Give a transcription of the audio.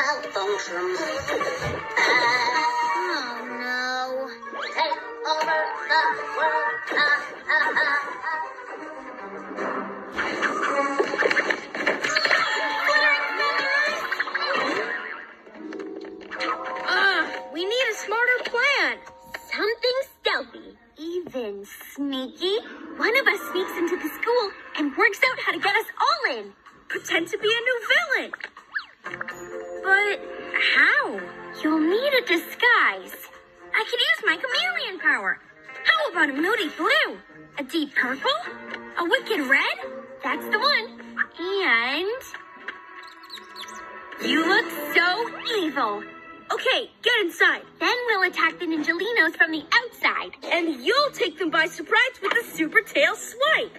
malfunction. Oh no. Take over the world. Ah, ah, ah, ah. Ah, we need a smarter plan. Something stealthy, even sneaky. One of us sneaks into the school and works out how to get us all in. Pretend to be a new villain. How? You'll need a disguise. I could use my chameleon power. How about a moody blue? A deep purple? A wicked red? That's the one. And you look so evil. Okay, get inside. Then we'll attack the Ninjalinos from the outside. And you'll take them by surprise with a super tail swipe.